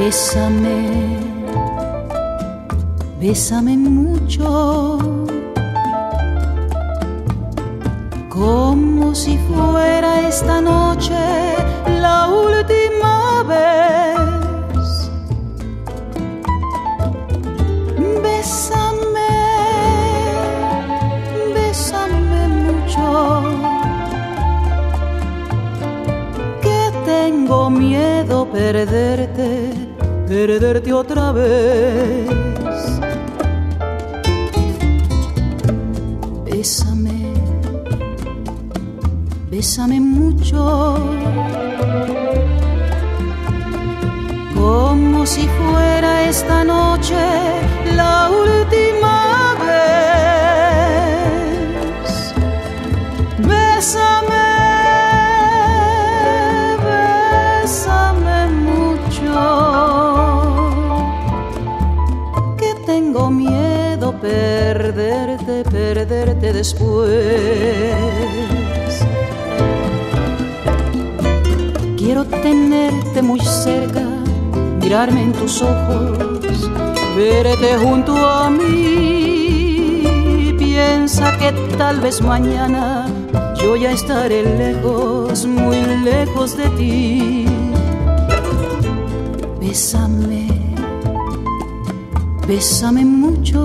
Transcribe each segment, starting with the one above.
Bésame, bésame mucho, como si fuera esta noche tengo miedo perderte perderte otra vez. Bésame, bésame mucho, como si fuera esta noche la última perderte, perderte después. Quiero tenerte muy cerca, mirarme en tus ojos, verte junto a mí. Piensa que tal vez mañana yo ya estaré lejos, muy lejos de ti. Bésame bésame mucho,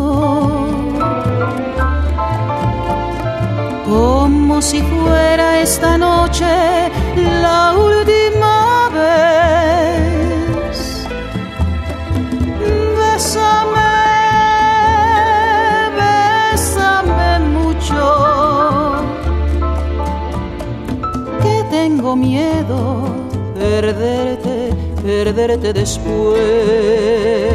como si fuera esta noche la última vez. Bésame, bésame mucho, que tengo miedo perderte, perderte después.